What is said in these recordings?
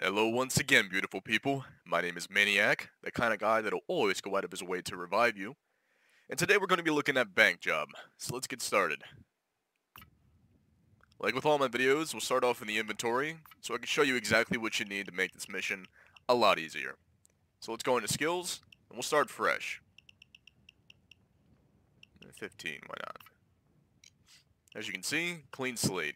Hello once again, beautiful people. My name is Maniac, the kind of guy that'll always go out of his way to revive you. And today we're going to be looking at Bank Job, so let's get started. Like with all my videos, we'll start off in the inventory, so I can show you exactly what you need to make this mission a lot easier. So let's go into skills, and we'll start fresh. 15, why not? As you can see, clean slate.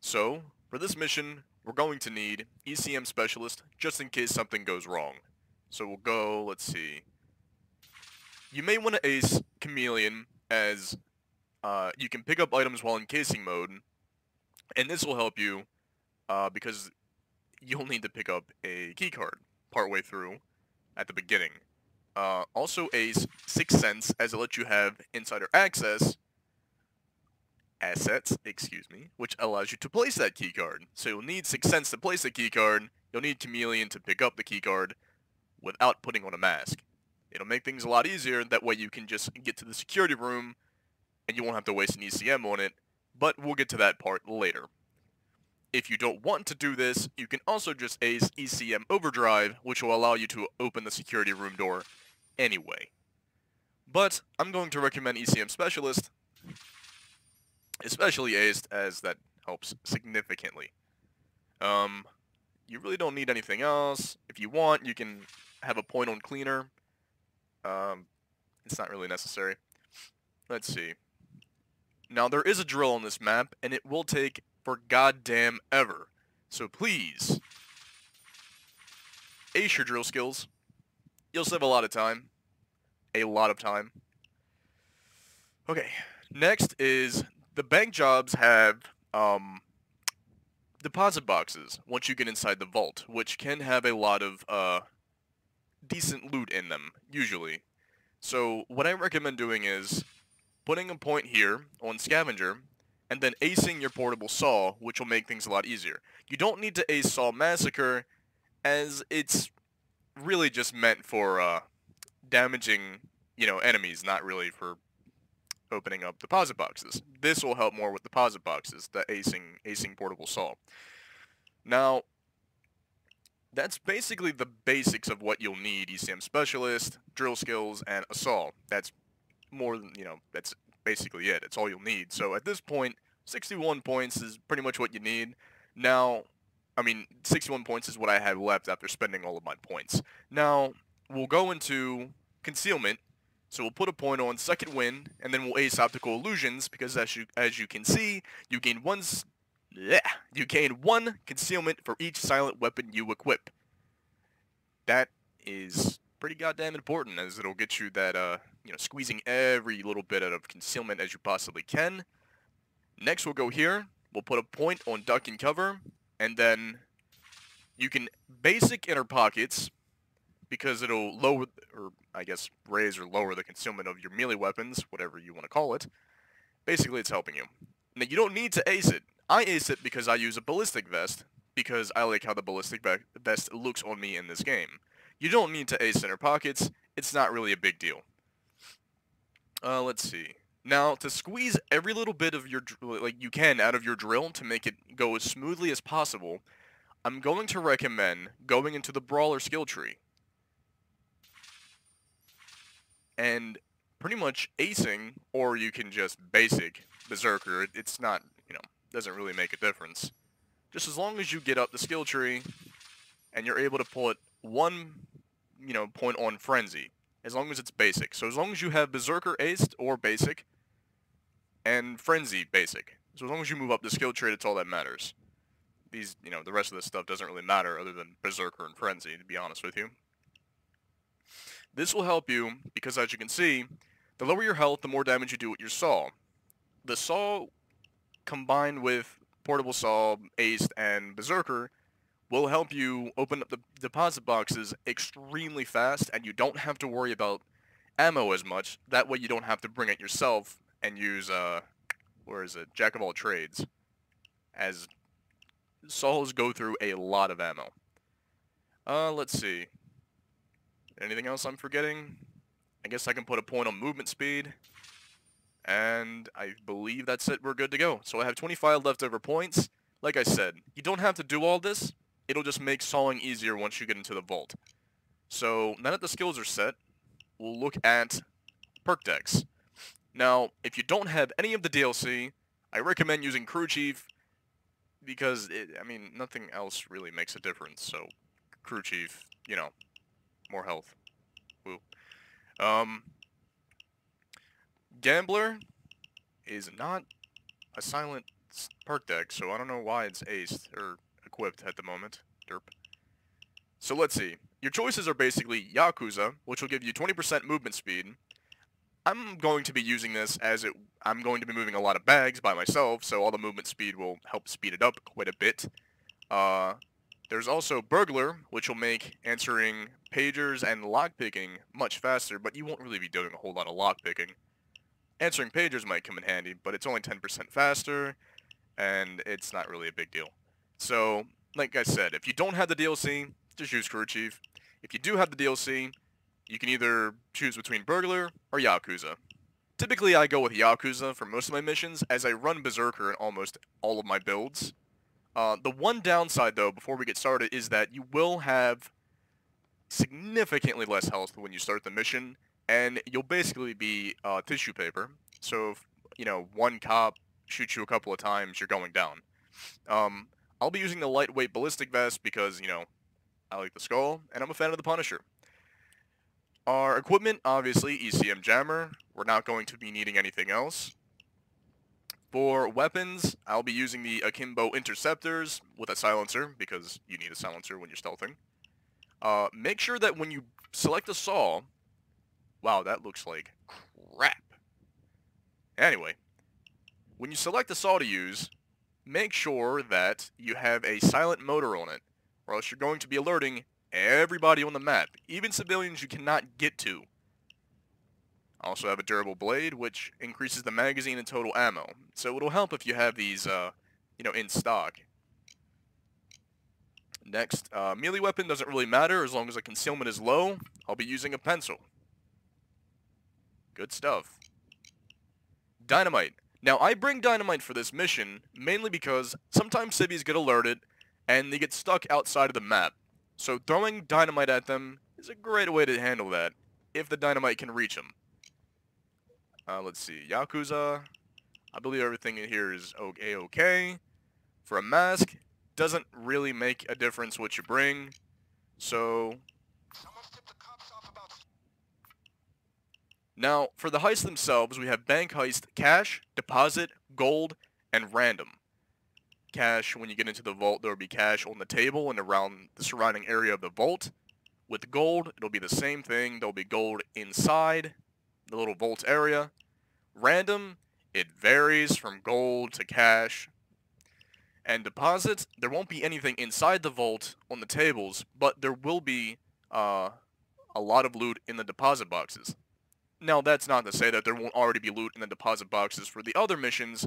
So, for this mission, we're going to need ECM Specialist just in case something goes wrong. So we'll go, let's see. You may want to ace Chameleon as uh, you can pick up items while in casing mode, and this will help you uh, because you'll need to pick up a keycard partway through at the beginning. Uh, also ace Sixth Sense as it lets you have insider access assets, excuse me, which allows you to place that keycard. So you'll need Sixth Sense to place the keycard, you'll need Chameleon to pick up the keycard without putting on a mask. It'll make things a lot easier, that way you can just get to the security room and you won't have to waste an ECM on it, but we'll get to that part later. If you don't want to do this, you can also just ace ECM Overdrive, which will allow you to open the security room door anyway. But I'm going to recommend ECM Specialist especially aced as that helps significantly. Um, you really don't need anything else. If you want, you can have a point on cleaner. Um, it's not really necessary. Let's see. Now, there is a drill on this map, and it will take for goddamn ever. So please, ace your drill skills. You'll save a lot of time. A lot of time. Okay, next is the bank jobs have um, deposit boxes once you get inside the vault, which can have a lot of uh, decent loot in them, usually. So what I recommend doing is putting a point here on Scavenger, and then acing your portable saw, which will make things a lot easier. You don't need to ace Saw Massacre, as it's really just meant for uh, damaging, you know, enemies, not really for opening up deposit boxes. This will help more with deposit boxes, the acing, acing portable saw. Now, that's basically the basics of what you'll need. ECM Specialist, drill skills, and a saw. That's more than, you know, that's basically it. It's all you'll need. So at this point, 61 points is pretty much what you need. Now, I mean, 61 points is what I have left after spending all of my points. Now, we'll go into concealment, so we'll put a point on second wind, and then we'll ace optical illusions because as you as you can see, you gain one yeah, you gain one concealment for each silent weapon you equip. That is pretty goddamn important as it'll get you that uh you know squeezing every little bit out of concealment as you possibly can. Next we'll go here. We'll put a point on duck and cover, and then you can basic inner pockets because it'll lower, or I guess raise or lower the concealment of your melee weapons, whatever you want to call it. Basically, it's helping you. Now, you don't need to ace it. I ace it because I use a ballistic vest, because I like how the ballistic vest looks on me in this game. You don't need to ace inner pockets. It's not really a big deal. Uh, let's see. Now, to squeeze every little bit of your, like you can out of your drill to make it go as smoothly as possible, I'm going to recommend going into the Brawler skill tree. And pretty much acing, or you can just basic Berserker. It's not, you know, doesn't really make a difference. Just as long as you get up the skill tree, and you're able to put one, you know, point on Frenzy, as long as it's basic. So as long as you have Berserker aced or basic, and Frenzy basic. So as long as you move up the skill tree, it's all that matters. These, you know, the rest of this stuff doesn't really matter other than Berserker and Frenzy, to be honest with you. This will help you because as you can see, the lower your health, the more damage you do with your saw. The saw combined with portable saw, ace, and berserker will help you open up the deposit boxes extremely fast and you don't have to worry about ammo as much. That way you don't have to bring it yourself and use, uh, where is it, Jack of all trades. As saws go through a lot of ammo. Uh, let's see. Anything else I'm forgetting? I guess I can put a point on movement speed. And I believe that's it. We're good to go. So I have 25 leftover points. Like I said, you don't have to do all this. it'll just make sawing easier once you get into the vault. So now that the skills are set, we'll look at perk decks. Now, if you don't have any of the DLC, I recommend using Crew Chief because, it, I mean, nothing else really makes a difference, so Crew Chief, you know, more health. Woo. Um, Gambler is not a silent perk deck, so I don't know why it's aced, or equipped at the moment. Derp. So let's see. Your choices are basically Yakuza, which will give you 20% movement speed. I'm going to be using this as it, I'm going to be moving a lot of bags by myself, so all the movement speed will help speed it up quite a bit. Uh, there's also Burglar, which will make answering pagers and lockpicking much faster, but you won't really be doing a whole lot of lockpicking. Answering pagers might come in handy, but it's only 10% faster, and it's not really a big deal. So, like I said, if you don't have the DLC, just use Crew Chief. If you do have the DLC, you can either choose between Burglar or Yakuza. Typically, I go with Yakuza for most of my missions, as I run Berserker in almost all of my builds. Uh, the one downside, though, before we get started, is that you will have significantly less health when you start the mission, and you'll basically be uh, tissue paper. So, if, you know, one cop shoots you a couple of times, you're going down. Um, I'll be using the lightweight ballistic vest because, you know, I like the skull, and I'm a fan of the Punisher. Our equipment, obviously, ECM Jammer. We're not going to be needing anything else. For weapons, I'll be using the Akimbo Interceptors with a silencer, because you need a silencer when you're stealthing. Uh, make sure that when you select a saw... Wow, that looks like crap. Anyway, when you select a saw to use, make sure that you have a silent motor on it, or else you're going to be alerting everybody on the map, even civilians you cannot get to. Also have a durable blade, which increases the magazine and total ammo, so it'll help if you have these, uh, you know, in stock. Next, uh, melee weapon doesn't really matter as long as the concealment is low. I'll be using a pencil. Good stuff. Dynamite. Now, I bring dynamite for this mission mainly because sometimes civvies get alerted and they get stuck outside of the map. So throwing dynamite at them is a great way to handle that, if the dynamite can reach them. Uh, let's see, Yakuza. I believe everything in here is a-okay. For a mask, doesn't really make a difference what you bring. So... Now, for the heists themselves, we have bank heist, cash, deposit, gold, and random. Cash, when you get into the vault, there will be cash on the table and around the surrounding area of the vault. With gold, it'll be the same thing. There'll be gold inside the little vault area. Random, it varies from gold to cash. And deposit, there won't be anything inside the vault on the tables, but there will be uh, a lot of loot in the deposit boxes. Now, that's not to say that there won't already be loot in the deposit boxes for the other missions.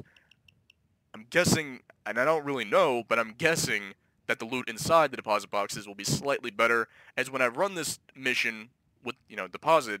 I'm guessing, and I don't really know, but I'm guessing that the loot inside the deposit boxes will be slightly better, as when I run this mission with, you know, deposit,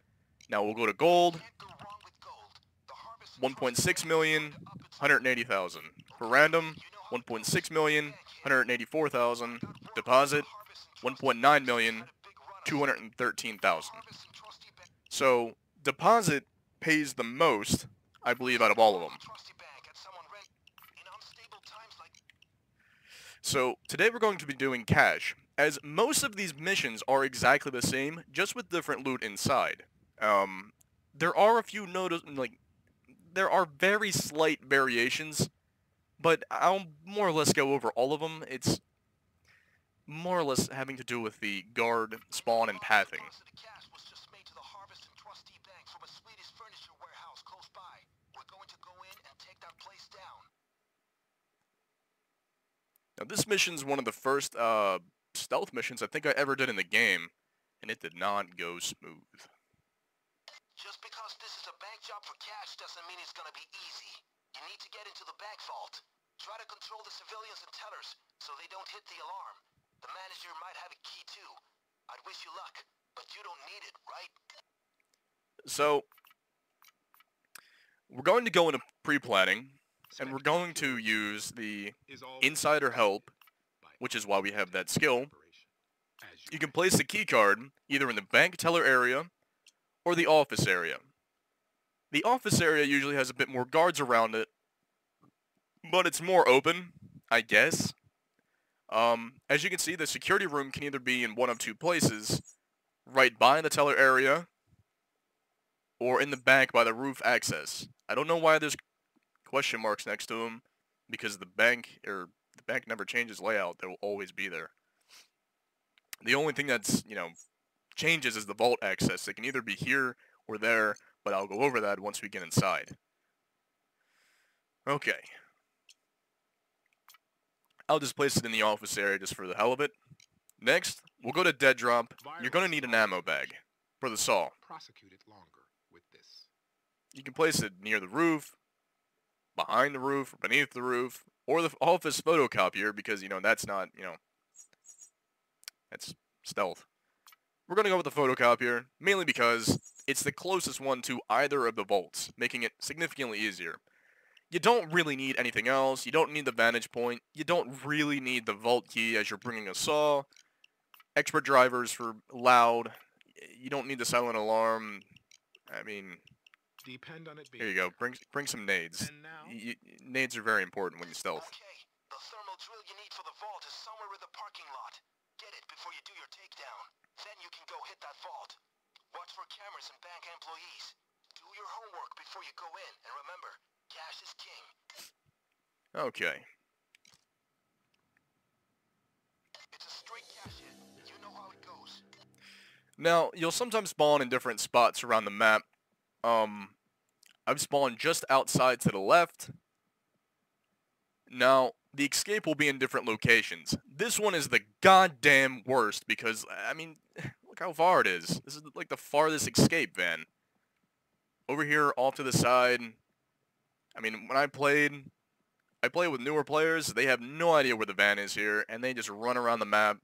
Now we'll go to gold. 1.6 million, 180,000. For random, 1.6 million, 184,000. Deposit, 1.9 million, 213,000. So, deposit pays the most, I believe, out of all of them. So today we're going to be doing cash, as most of these missions are exactly the same, just with different loot inside. Um, there are a few notice like there are very slight variations, but I'll more or less go over all of them. It's more or less having to do with the guard spawn and pathing. Now, this mission is one of the first uh, stealth missions I think I ever did in the game, and it did not go smooth. Just because this is a bank job for cash doesn't it's gonna be easy. You need to get into the bank vault. Try to control the civilians and tellers so they don't hit the alarm. The manager might have a key too. I'd wish you luck, but you don't need it, right? So, we're going to go into pre-planning, and we're going to use the insider help, which is why we have that skill. You can place the key card either in the bank teller area or the office area. The office area usually has a bit more guards around it, but it's more open, I guess. Um, as you can see, the security room can either be in one of two places, right by the teller area, or in the bank by the roof access. I don't know why there's question marks next to them, because the bank, or the bank never changes layout, they will always be there. The only thing that's, you know, changes is the vault access. It can either be here or there, but I'll go over that once we get inside. Okay. I'll just place it in the office area just for the hell of it. Next, we'll go to dead drop. You're going to need an ammo bag for the saw. Prosecute it longer with this. You can place it near the roof, behind the roof, or beneath the roof, or the office photocopier because, you know, that's not, you know, that's stealth. We're going to go with the photocopier, mainly because it's the closest one to either of the vaults, making it significantly easier. You don't really need anything else. You don't need the vantage point. You don't really need the vault key as you're bringing a saw. Expert drivers for loud. You don't need the silent alarm. I mean, Depend on it being. here you go. Bring bring some nades. And now, Y- y- nades are very important when you stealth. Okay, the thermal drill you need for the vault is somewhere in the parking lot. Before you do your takedown. Then you can go hit that vault. Watch for cameras and bank employees. Do your homework before you go in, and remember, cash is king. Okay. It's a straight cash in. You know how it goes. Now, you'll sometimes spawn in different spots around the map. Um, I've spawned just outside to the left. Now, the escape will be in different locations. This one is the goddamn worst because, I mean, look how far it is. This is like the farthest escape van. Over here, off to the side. I mean, when I played, I play with newer players. They have no idea where the van is here, and they just run around the map,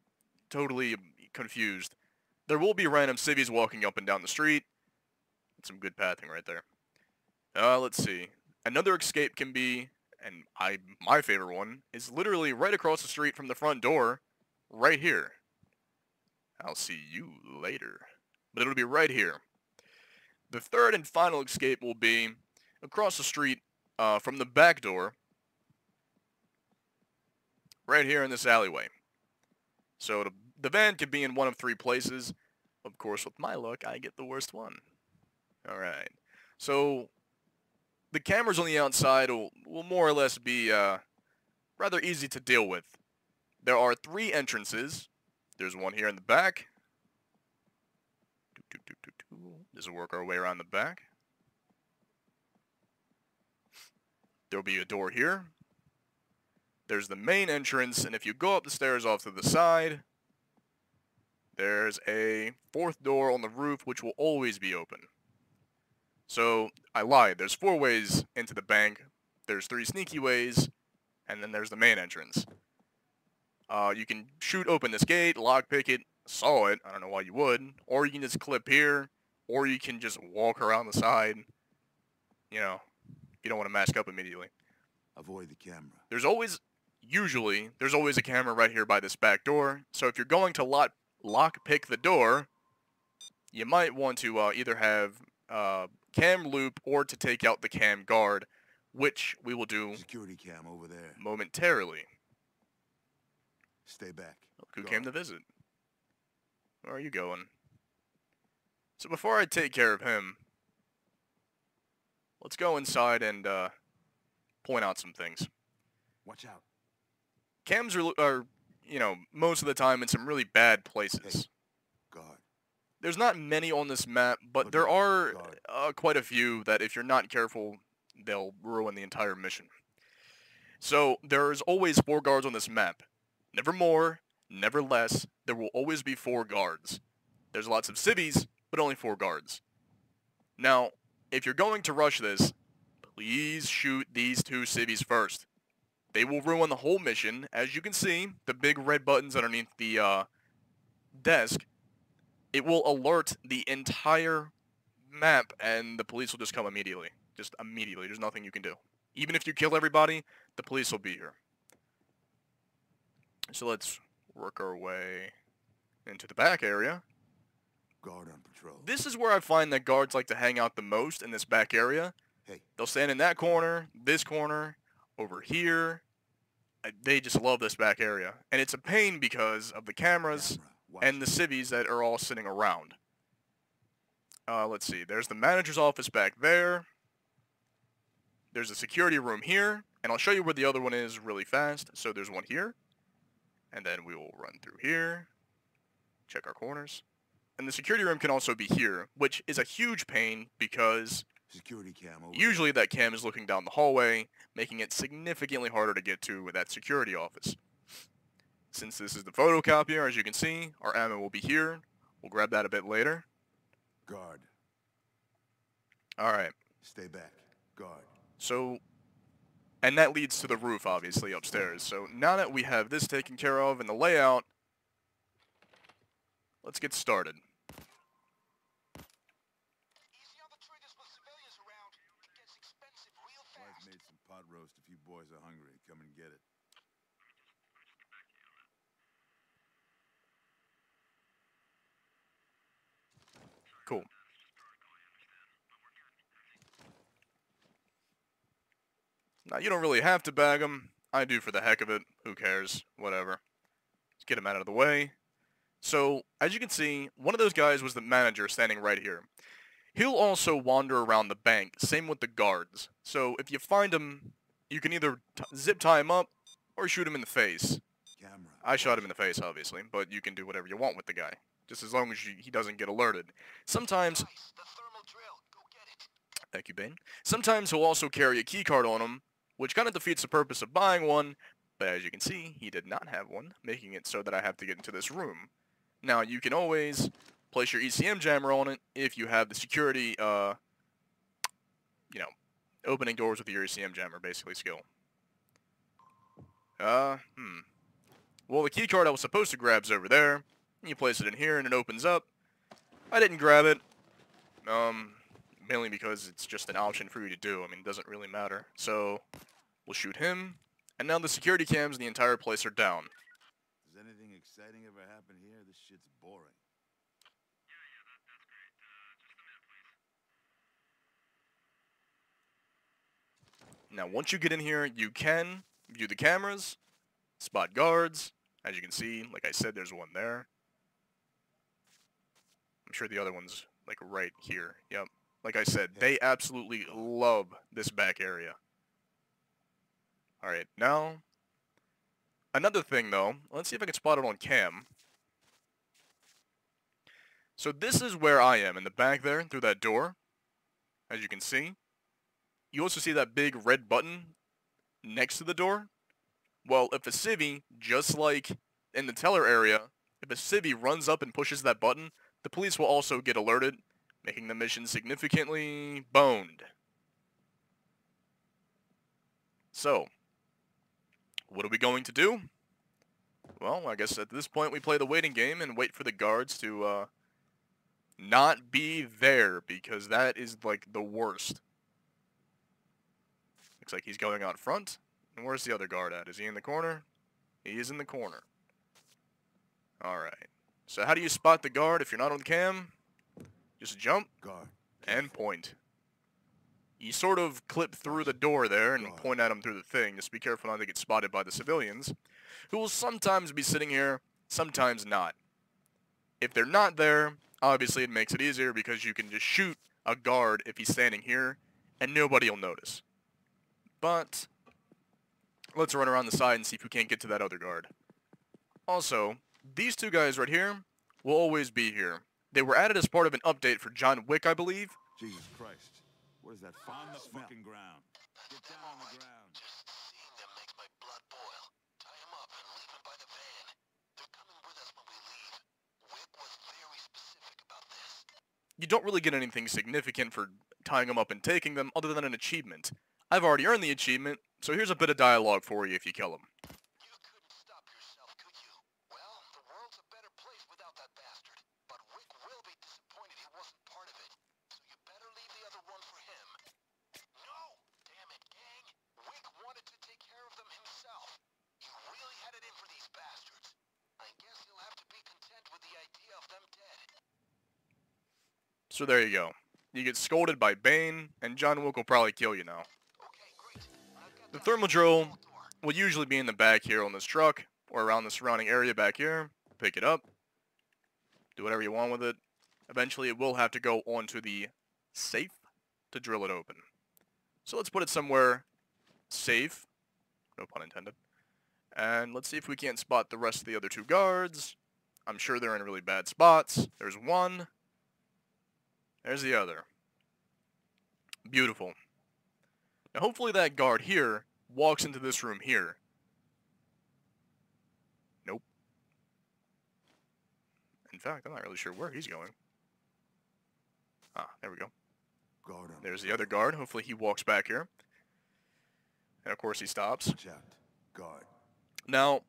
totally confused. There will be random civvies walking up and down the street. Some good pathing right there. Uh, let's see. Another escape can be, and I my favorite one, is literally right across the street from the front door, right here. I'll see you later. But it'll be right here. The third and final escape will be across the street uh, from the back door, right here in this alleyway. So the, the van could be in one of three places. Of course, with my luck, I get the worst one. Alright. So, the cameras on the outside will, will more or less be uh, rather easy to deal with. There are three entrances. There's one here in the back. This will work our way around the back. There'll be a door here. There's the main entrance, and if you go up the stairs off to the side, there's a fourth door on the roof which will always be open. So, I lied. There's four ways into the bank. There's three sneaky ways, and then there's the main entrance. Uh, you can shoot open this gate, lockpick it, saw it, I don't know why you would, or you can just clip here, or you can just walk around the side. You know, you don't want to mask up immediately. Avoid the camera. There's always, usually, there's always a camera right here by this back door. So if you're going to lock, lock pick the door, you might want to uh, either have uh, cam loop or to take out the cam guard, which we will do Security cam over there. momentarily. Stay back. Look who Guard. came to visit. Where are you going? So before I take care of him, let's go inside and uh, point out some things. Watch out. Cams are, are, you know, most of the time in some really bad places. There's not many on this map, but Look there are uh, quite a few that if you're not careful, they'll ruin the entire mission. So there's always four guards on this map. Never more, never less, there will always be four guards. There's lots of civvies, but only four guards. Now, if you're going to rush this, please shoot these two civvies first. They will ruin the whole mission. As you can see, the big red buttons underneath the uh, desk, it will alert the entire map and the police will just come immediately. Just immediately. There's nothing you can do. Even if you kill everybody, the police will be here. So let's work our way into the back area. Guard on patrol. This is where I find that guards like to hang out the most in this back area. Hey. They'll stand in that corner, this corner, over here. They just love this back area. And it's a pain because of the cameras Camera. And the civvies that are all sitting around. Uh, let's see. There's the manager's office back there. There's a security room here. And I'll show you where the other one is really fast. So there's one here. And then we will run through here. Check our corners. And the security room can also be here, which is a huge pain because Security cam over. Usually that cam is looking down the hallway, making it significantly harder to get to with that security office. Since this is the photocopier, as you can see, our ammo will be here. We'll grab that a bit later. Guard. Alright, Stay back. Guard. so... And that leads to the roof, obviously, upstairs. So now that we have this taken care of and the layout, let's get started. Easy on the triggers with civilians around. It gets expensive real Wife fast. made some pot roast. If you boys are hungry, come and get it. Cool. Now, you don't really have to bag them. I do for the heck of it. Who cares? Whatever. Let's get him out of the way. So, as you can see, one of those guys was the manager standing right here. He'll also wander around the bank, same with the guards. So, if you find him, you can either t- zip tie him up or shoot him in the face. Camera. I shot him in the face, obviously, but you can do whatever you want with the guy. Just as long as you, he doesn't get alerted. Sometimes Nice. The thermal drill. Go get it. Thank you, Bain. Sometimes he'll also carry a keycard on him, which kind of defeats the purpose of buying one, but as you can see, he did not have one, making it so that I have to get into this room. Now, you can always place your ECM jammer on it if you have the security, uh, you know, opening doors with your ECM jammer, basically, skill. Uh, hmm. Well, the keycard I was supposed to grab's over there. You place it in here and it opens up. I didn't grab it. Um, mainly because it's just an option for you to do. I mean, it doesn't really matter. So, we'll shoot him. And now the security cams in the entire place are down. Does anything exciting ever happen here? This shit's boring. Now, once you get in here, you can view the cameras, spot guards. As you can see, like I said, there's one there. I'm sure the other one's, like, right here. Yep. Like I said, they absolutely love this back area. Alright, now... Another thing, though. Let's see if I can spot it on cam. So this is where I am, in the back there, through that door. As you can see. You also see that big red button next to the door? Well, if a civvy, just like in the teller area, if a civvy runs up and pushes that button, the police will also get alerted, making the mission significantly boned. So, what are we going to do? Well, I guess at this point we play the waiting game and wait for the guards to, uh, not be there, because that is, like, the worst. Looks like he's going out front. And where's the other guard at? Is he in the corner? He is in the corner. Alright. So how do you spot the guard if you're not on cam? Just jump Guard. and point. You sort of clip through the door there and Guard. point at him through the thing. Just be careful not to get spotted by the civilians, who will sometimes be sitting here, sometimes not. If they're not there, obviously it makes it easier because you can just shoot a guard if he's standing here, and nobody will notice. But, let's run around the side and see if we can't get to that other guard. Also, these two guys right here will always be here. They were added as part of an update for John Wick, I believe. Jesus Christ. What is that? On the smell? fucking ground. Get down on the ground. Just seeing them makes my blood boil. Tie him up and leave him by the van. They're coming with us when we leave. Wick was very specific about this. You don't really get anything significant for tying them up and taking them other than an achievement. I've already earned the achievement, so here's a bit of dialogue for you if you kill him. So there you go. You get scolded by Bain, and John Wick will probably kill you now. The thermal drill will usually be in the back here on this truck, or around the surrounding area back here. Pick it up. Do whatever you want with it. Eventually it will have to go onto the safe to drill it open. So let's put it somewhere safe. No pun intended. And let's see if we can't spot the rest of the other two guards. I'm sure they're in really bad spots. There's one. There's the other. Beautiful. Now hopefully that guard here walks into this room here. Nope. In fact, I'm not really sure where he's going. Ah, there we go. Guard. There's the other guard. Hopefully he walks back here. And of course he stops. Guard. Now,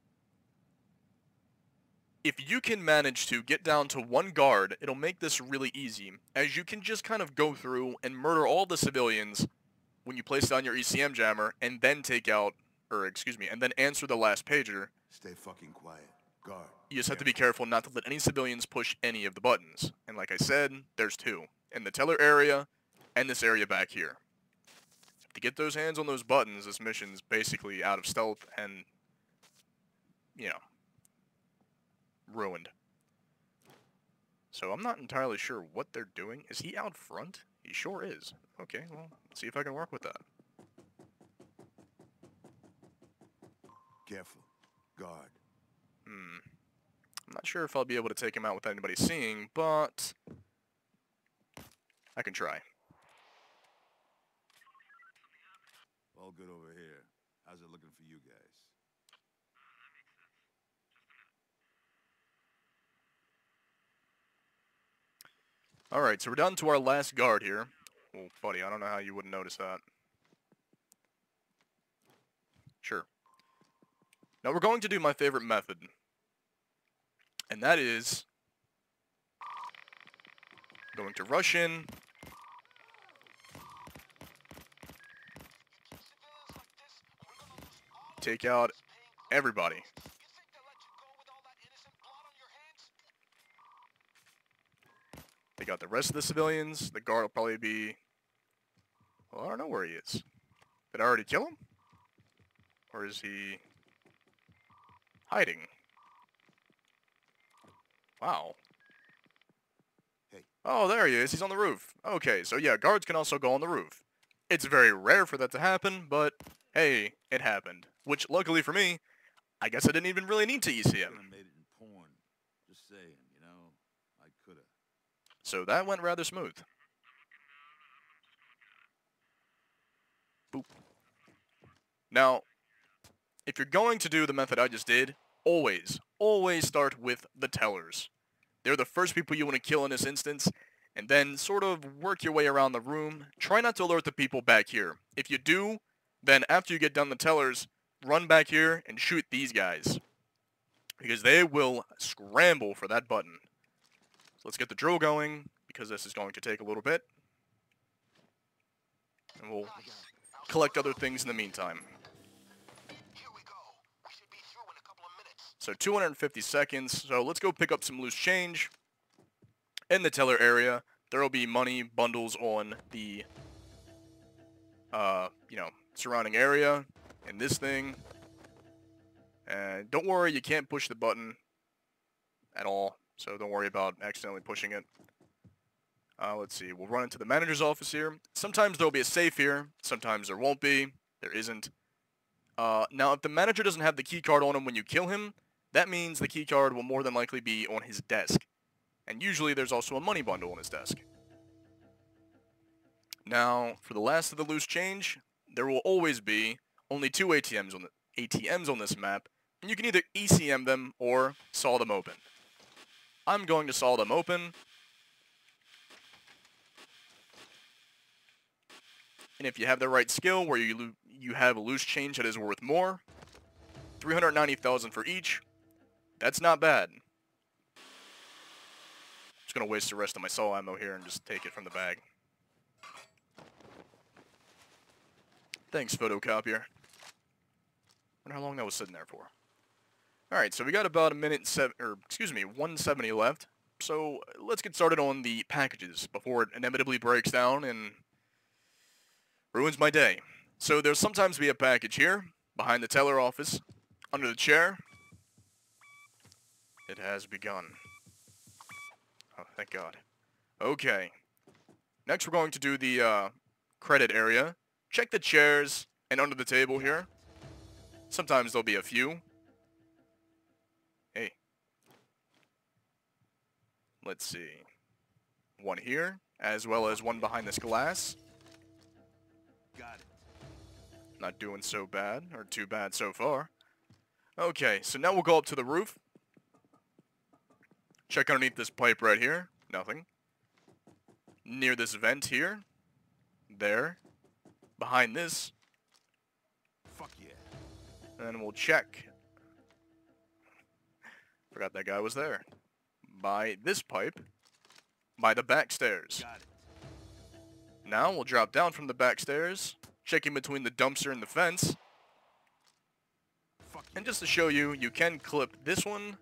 if you can manage to get down to one guard, it'll make this really easy, as you can just kind of go through and murder all the civilians when you place down your ECM jammer, and then take out, or excuse me, and then answer the last pager. Stay fucking quiet. Guard. You just have to be careful not to let any civilians push any of the buttons. And like I said, there's two. In the teller area, and this area back here. To get those hands on those buttons, this mission's basically out of stealth and, you know, ruined. So I'm not entirely sure what they're doing. Is he out front? He sure is. Okay, well, let's see if I can work with that. Careful. Guard. Hmm. I'm not sure if I'll be able to take him out without anybody seeing, but I can try. All good over here. How's it looking for you guys? Alright, so we're down to our last guard here. Well, buddy, I don't know how you wouldn't notice that. Sure. Now we're going to do my favorite method. And that is... Going to rush in, all take out everybody. You think they'll let you go with all that innocent blood on your hands? Take got the rest of the civilians. The guard will probably be... Well, I don't know where he is. Did I already kill him? Or is he... hiding? Wow. Hey. Oh, there he is. He's on the roof. Okay, so yeah, guards can also go on the roof. It's very rare for that to happen, but hey, it happened. Which, luckily for me, I guess I didn't even really need to E ECM. Could've made it in porn. Just saying, you know? I coulda. So that went rather smooth. Boop. Now, if you're going to do the method I just did, always, always start with the tellers. They're the first people you want to kill in this instance, and then sort of work your way around the room. Try not to alert the people back here. If you do, then after you get done the tellers, run back here and shoot these guys. Because they will scramble for that button. So let's get the drill going, because this is going to take a little bit. And we'll collect other things in the meantime. So 250 seconds. So let's go pick up some loose change. In the teller area, there will be money bundles on the, uh, you know, surrounding area. And this thing. And don't worry, you can't push the button at all. So don't worry about accidentally pushing it. Uh, let's see. We'll run into the manager's office here. Sometimes there'll be a safe here. Sometimes there won't be. There isn't. Uh, now, if the manager doesn't have the key card on him when you kill him, that means the key card will more than likely be on his desk. And usually there's also a money bundle on his desk. Now, for the last of the loose change, there will always be only two ATMs on the ATMs on this map, and you can either ECM them or saw them open. I'm going to saw them open. And if you have the right skill where you you have a loose change that is worth more, 390,000 for each, that's not bad. I'm just going to waste the rest of my saw ammo here and just take it from the bag. Thanks, photocopier. I wonder how long that was sitting there for. Alright, so we got about a minute seven, or excuse me, 170 left. So let's get started on the packages before it inevitably breaks down and ruins my day. So there's sometimes be a package here, behind the teller office, under the chair. It has begun. Oh, thank God. Okay. Next we're going to do the uh, credit area. Check the chairs and under the table here. Sometimes there'll be a few. Let's see. One here, as well as one behind this glass. Got it. Not doing so bad, or too bad so far. Okay, so now we'll go up to the roof. Check underneath this pipe right here. Nothing. Near this vent here. There. Behind this. Fuck yeah. And we'll check. Forgot that guy was there. By this pipe. By the back stairs. Now we'll drop down from the back stairs. Checking between the dumpster and the fence. Fuck And just to show you, you can clip this one,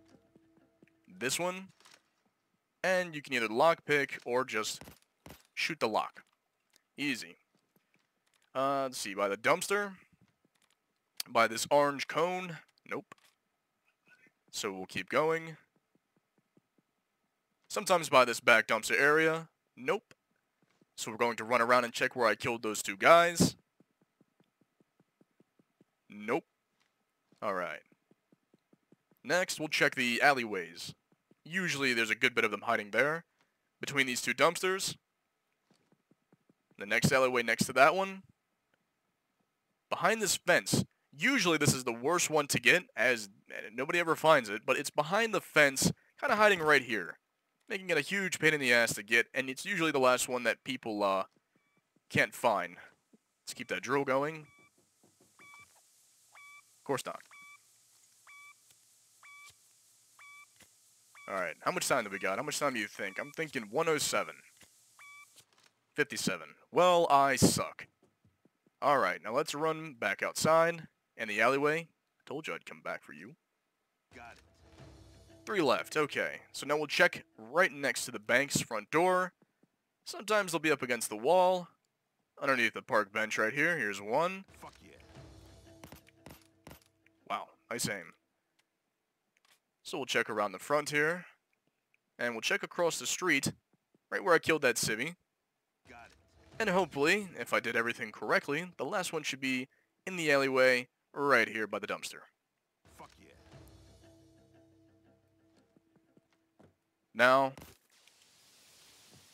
this one, and you can either lockpick or just shoot the lock. Easy. Uh, let's see, by the dumpster, by this orange cone, nope. So we'll keep going. Sometimes by this back dumpster area, nope. So we're going to run around and check where I killed those two guys. Nope. Alright. Next, we'll check the alleyways. Usually there's a good bit of them hiding there. Between these two dumpsters. The next alleyway next to that one. Behind this fence. Usually this is the worst one to get, as eh, nobody ever finds it, but it's behind the fence, kind of hiding right here. Making it a huge pain in the ass to get, and it's usually the last one that people, uh, can't find. Let's keep that drill going. Of course not. Alright, how much time do we got? How much time do you think? I'm thinking 107. 57. Well, I suck. Alright, now let's run back outside. And the alleyway. I told you I'd come back for you. Got it. Three left, okay. So now we'll check right next to the bank's front door. Sometimes they'll be up against the wall. Underneath the park bench right here. Here's one. Fuck yeah. Wow, nice aim. So we'll check around the front here. And we'll check across the street, right where I killed that civvy. Got it. And hopefully, if I did everything correctly, the last one should be in the alleyway right here by the dumpster. Now,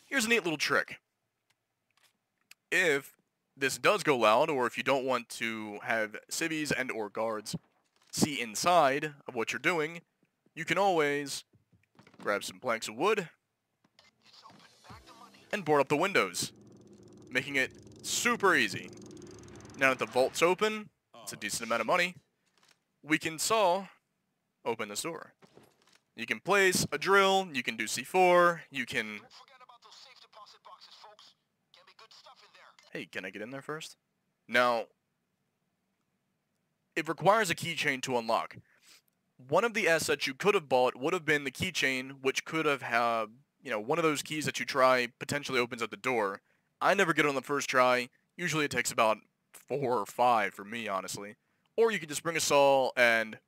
here's a neat little trick. If this does go loud, or if you don't want to have civvies and or guards see inside of what you're doing, you can always grab some planks of wood and board up the windows, making it super easy. Now that the vault's open, it's a decent amount of money, we can saw open this door. You can place a drill, you can do C4, you can... Don't forget about those safe deposit boxes. Can be good stuff in there. Hey, can I get in there first? Now, it requires a keychain to unlock. One of the assets you could have bought would have been the keychain, which could have had, you know, one of those keys that you try potentially opens up the door. I never get it on the first try. Usually it takes about four or five for me, honestly. Or you can just bring a saw and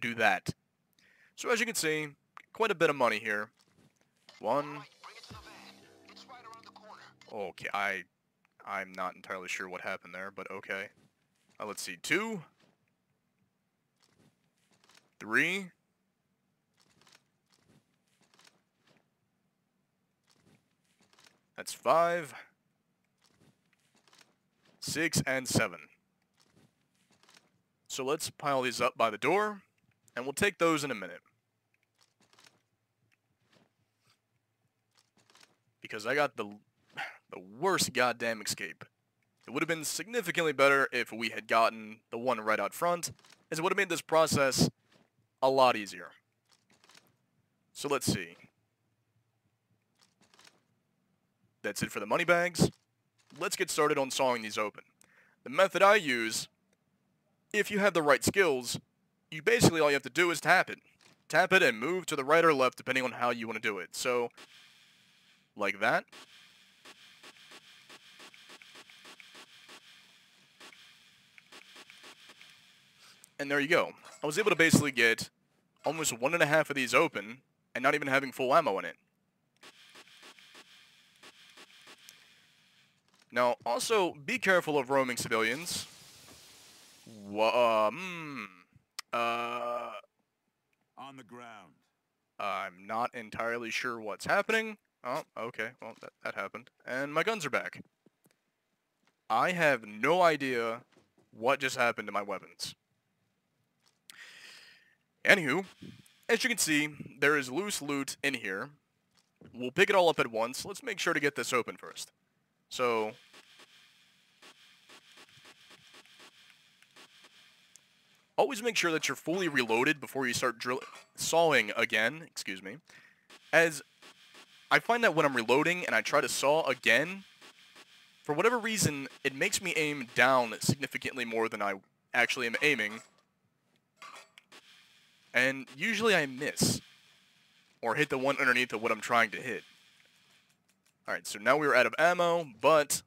do that. So as you can see, quite a bit of money here. One. Okay, I, I'm not entirely sure what happened there, but okay. Uh, let's see, two, three, that's five, six, and seven. So let's pile these up by the door, and we'll take those in a minute. Because I got the the worst goddamn escape. It would have been significantly better if we had gotten the one right out front, as it would have made this process a lot easier. So let's see. That's it for the money bags. Let's get started on sawing these open. The method I use, if you have the right skills, you basically all you have to do is tap it. Tap it and move to the right or left depending on how you want to do it. So, like that. And there you go. I was able to basically get almost one and a half of these open and not even having full ammo in it. Now, also, be careful of roaming civilians. Wha- um, uh, On the ground. I'm not entirely sure what's happening. Oh, okay, well, that, that happened. And my guns are back. I have no idea what just happened to my weapons. Anywho, as you can see, there is loose loot in here. We'll pick it all up at once. Let's make sure to get this open first. So, always make sure that you're fully reloaded before you start drill sawing again, excuse me. As I find that when I'm reloading and I try to saw again, for whatever reason, it makes me aim down significantly more than I actually am aiming. And usually I miss. Or hit the one underneath of what I'm trying to hit. Alright, so now we're out of ammo, but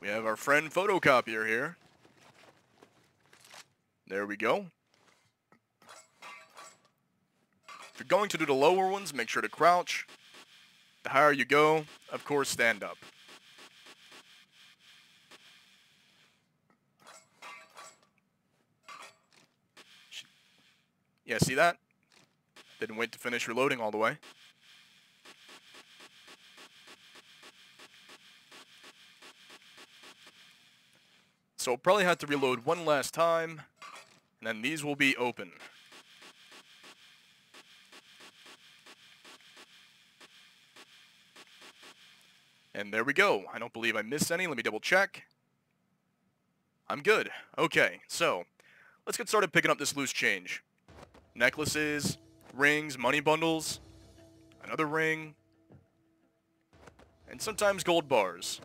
we have our friend photocopier here. There we go. If you're going to do the lower ones, make sure to crouch. The higher you go, of course, stand up. Yeah, see that? Didn't wait to finish reloading all the way. So I'll probably have to reload one last time, and then these will be open. And there we go. I don't believe I missed any. Let me double check. I'm good. Okay, so let's get started picking up this loose change. Necklaces, rings, money bundles, another ring, and sometimes gold bars.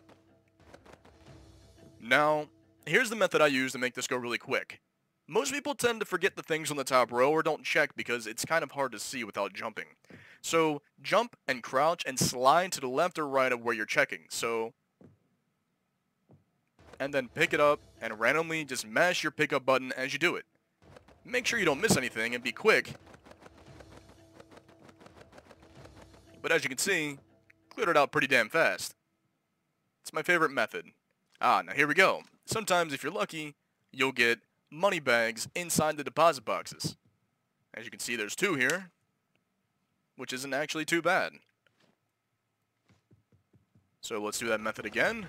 Now, here's the method I use to make this go really quick. Most people tend to forget the things on the top row or don't check because it's kind of hard to see without jumping. So jump and crouch and slide to the left or right of where you're checking. So and then pick it up and randomly just mash your pickup button as you do it. Make sure you don't miss anything and be quick. But as you can see, cleared it out pretty damn fast. It's my favorite method. Ah, now here we go. Sometimes if you're lucky, you'll get money bags inside the deposit boxes. As you can see, there's two here, which isn't actually too bad. So let's do that method again.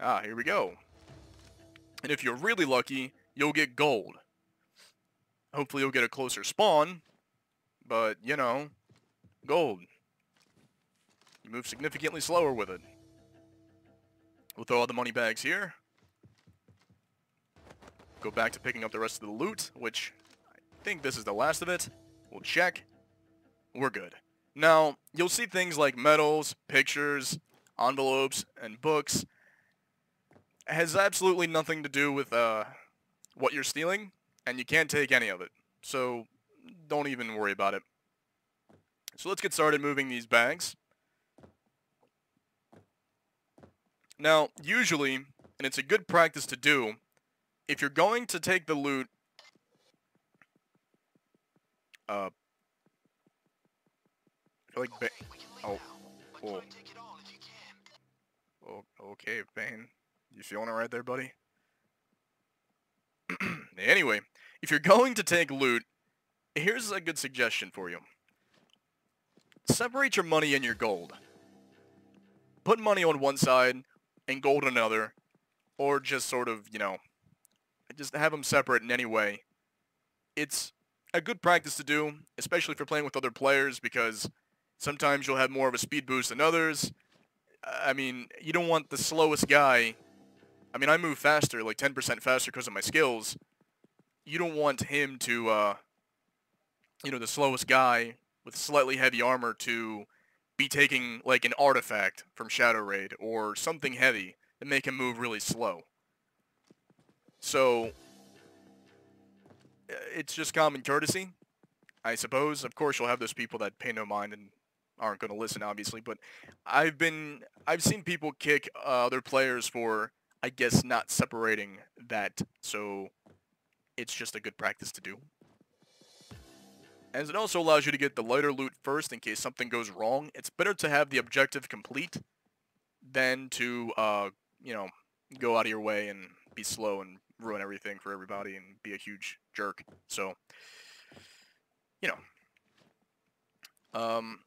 Ah, here we go. And if you're really lucky, you'll get gold. Hopefully you'll get a closer spawn, but, you know, gold. You move significantly slower with it. We'll throw all the money bags here. Go back to picking up the rest of the loot, which I think this is the last of it. We'll check. We're good. Now, you'll see things like medals, pictures, envelopes, and books. It has absolutely nothing to do with uh, what you're stealing, and you can't take any of it. So, don't even worry about it. So let's get started moving these bags. Now, usually, and it's a good practice to do, if you're going to take the loot, uh, like ba oh, but oh, it okay, Bain, you feeling alright there, buddy? anyway, if you're going to take loot, here's a good suggestion for you. Separate your money and your gold. Put money on one side and gold on another, or just sort of, you know, just have them separate in any way. It's a good practice to do, especially if you're playing with other players, because sometimes you'll have more of a speed boost than others. I mean, you don't want the slowest guy. I mean, I move faster, like 10% faster because of my skills. You don't want him to, uh, you know, the slowest guy with slightly heavy armor to be taking, like, an artifact from Shadow Raid or something heavy that make him move really slow. So, uh, it's just common courtesy, I suppose. Of course, you'll have those people that pay no mind and aren't going to listen, obviously. But I've been, I've seen people kick uh, other players for, I guess, not separating that. So, it's just a good practice to do. As it also allows you to get the lighter loot first in case something goes wrong. It's better to have the objective complete than to, uh, you know, go out of your way and be slow and ruin everything for everybody and be a huge jerk. So, you know. Um,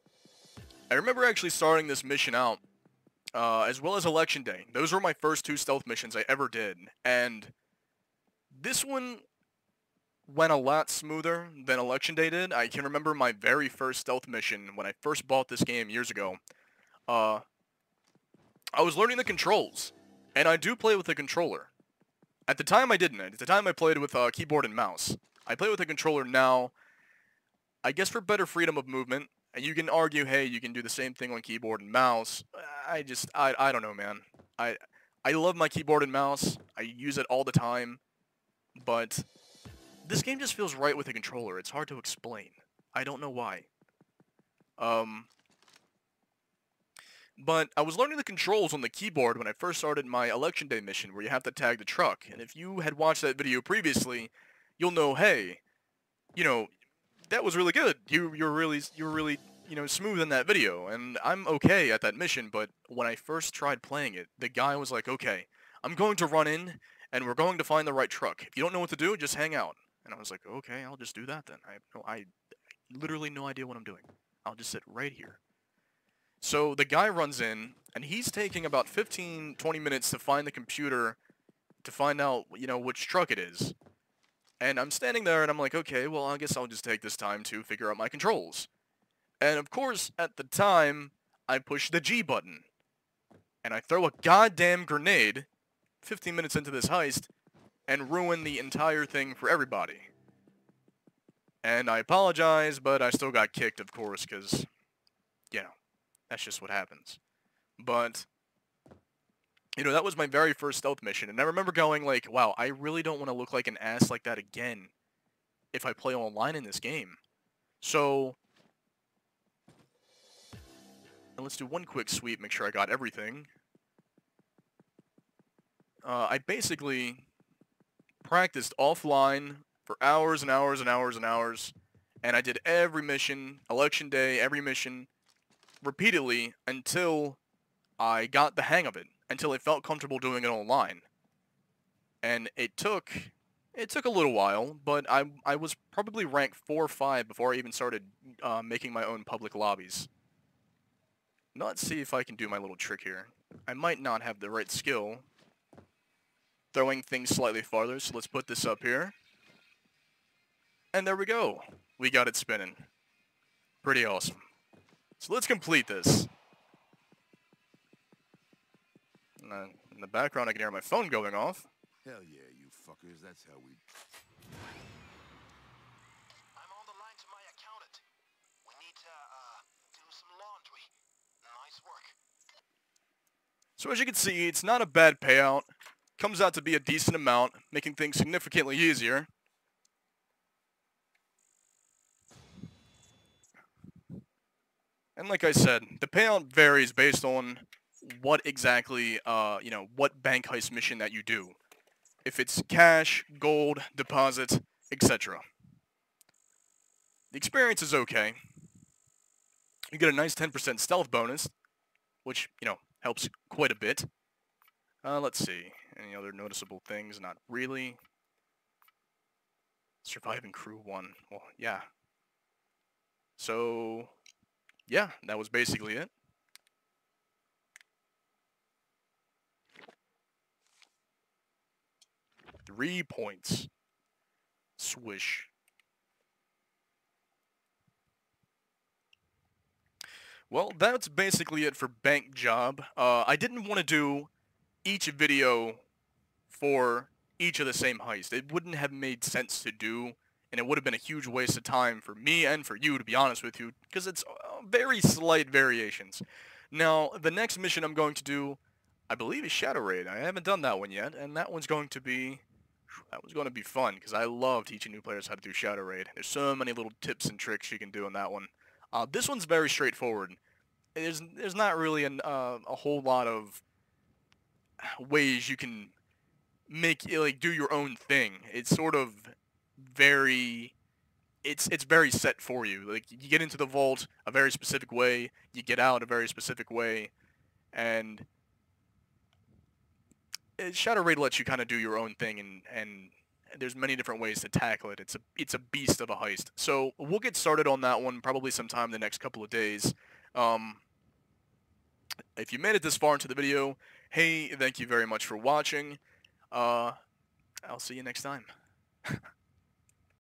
I remember actually starting this mission out, uh, as well as Election Day. Those were my first two stealth missions I ever did, and this one went a lot smoother than Election Day did. I can remember my very first stealth mission when I first bought this game years ago. Uh, I was learning the controls, and I do play with a controller. At the time, I didn't. At the time, I played with a keyboard and mouse. I play with a controller now, I guess for better freedom of movement. And you can argue, hey, you can do the same thing on keyboard and mouse. I just, I, I don't know, man. I, I love my keyboard and mouse. I use it all the time. But this game just feels right with a controller. It's hard to explain. I don't know why. Um, but I was learning the controls on the keyboard when I first started my Election Day mission where you have to tag the truck. And if you had watched that video previously, you'll know, hey, you know, that was really good. You you're really you're really, you know, smooth in that video. And I'm okay at that mission, but when I first tried playing it, the guy was like, "Okay, I'm going to run in and we're going to find the right truck. If you don't know what to do, just hang out." And I was like, "Okay, I'll just do that then. I no I literally no idea what I'm doing. I'll just sit right here." So the guy runs in, and he's taking about 15, 20 minutes to find the computer to find out, you know, which truck it is. And I'm standing there, and I'm like, okay, well, I guess I'll just take this time to figure out my controls. And of course, at the time, I push the G button. And I throw a goddamn grenade 15 minutes into this heist and ruin the entire thing for everybody. And I apologize, but I still got kicked, of course, because, you know, that's just what happens. But, you know, that was my very first stealth mission. And I remember going like, wow, I really don't want to look like an ass like that again if I play online in this game. So, let's do one quick sweep, make sure I got everything. Uh, I basically practiced offline for hours and hours and hours and hours, and I did every mission, election day, every mission, repeatedly until I got the hang of it, until I felt comfortable doing it online. And it took it took a little while, but I I was probably ranked four or five before I even started uh, making my own public lobbies. Now let's see if I can do my little trick here. I might not have the right skill. Throwing things slightly farther, so let's put this up here. And there we go. We got it spinning. Pretty awesome. So let's complete this. In the background, I can hear my phone going off. Hell yeah, you fuckers. That's how we. I'm on the line to my accountant. We need to, uh, do some laundry. Nice work. So as you can see, it's not a bad payout. Comes out to be a decent amount, making things significantly easier. And like I said, the payout varies based on what exactly, uh, you know, what bank heist mission that you do. If it's cash, gold, deposit, etc. The experience is okay. You get a nice 10% stealth bonus, which, you know, helps quite a bit. Uh, let's see. Any other noticeable things? Not really. Surviving crew one. Well, yeah. So, yeah, that was basically it. Three points. Swish. Well, that's basically it for Bank Job. Uh, I didn't want to do each video for each of the same heist. It wouldn't have made sense to do, and it would have been a huge waste of time for me and for you, to be honest with you, because it's uh, very slight variations. Now, the next mission I'm going to do, I believe, is Shadow Raid. I haven't done that one yet, and that one's going to be... That one's going to be fun, because I love teaching new players how to do Shadow Raid. There's so many little tips and tricks you can do in that one. Uh, this one's very straightforward. There's, there's not really an, uh, a whole lot of ways you can make like do your own thing. It's sort of very it's it's very set for you. Like you get into the vault a very specific way, you get out a very specific way, and Shadow Raid lets you kind of do your own thing, and and there's many different ways to tackle it. It's a it's a beast of a heist. So we'll get started on that one probably sometime the next couple of days. Um, if you made it this far into the video, hey, thank you very much for watching. Uh, I'll see you next time.